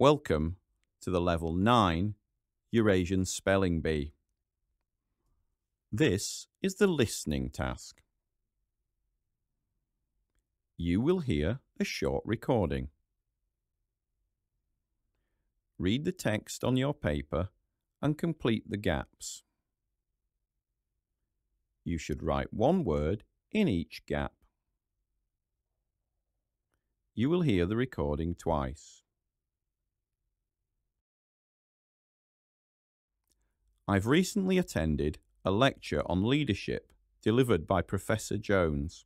Welcome to the Level 9 Eurasian Spelling Bee. This is the listening task. You will hear a short recording. Read the text on your paper and complete the gaps. You should write one word in each gap. You will hear the recording twice. I've recently attended a lecture on leadership delivered by Professor Jones.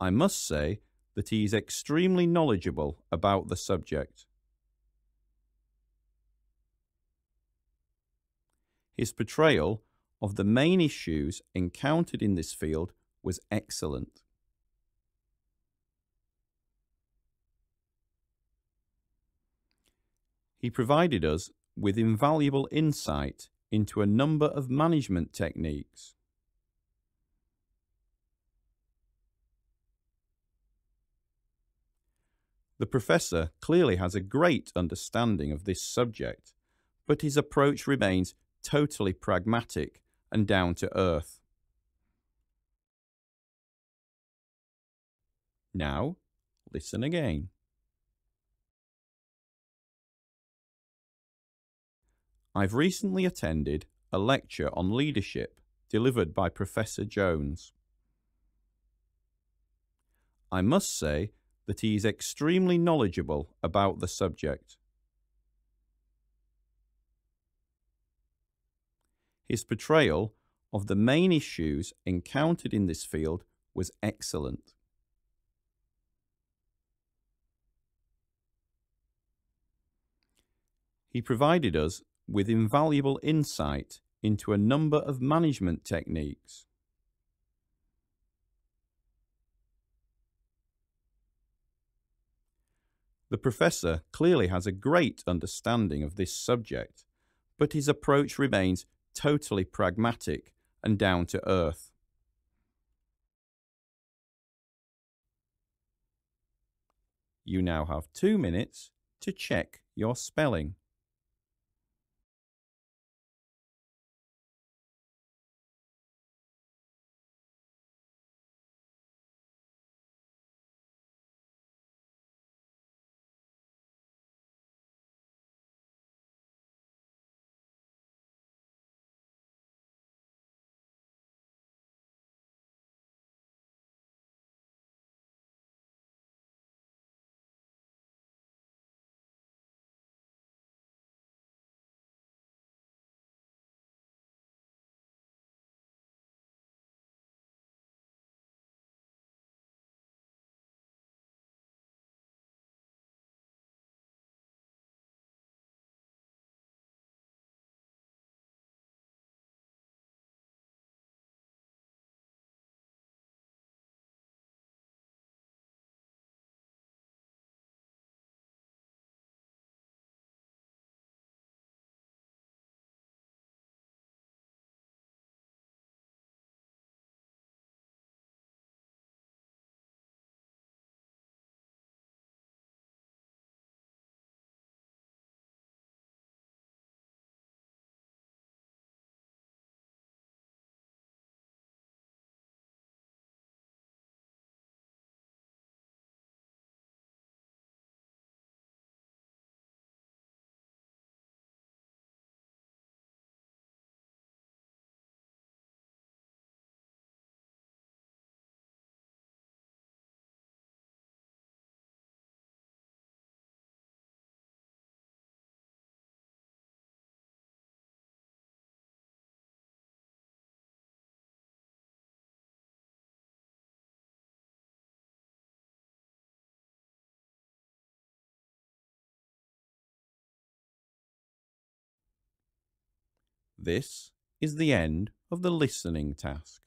I must say that he is extremely knowledgeable about the subject. His portrayal of the main issues encountered in this field was excellent. He provided us with invaluable insight into a number of management techniques. The professor clearly has a great understanding of this subject, but his approach remains totally pragmatic and down to earth. Now, listen again. I've recently attended a lecture on leadership delivered by Professor Jones. I must say that he is extremely knowledgeable about the subject. His portrayal of the main issues encountered in this field was excellent. He provided us with invaluable insight into a number of management techniques. The professor clearly has a great understanding of this subject, but his approach remains totally pragmatic and down to earth. You now have two minutes to check your spelling. This is the end of the listening task.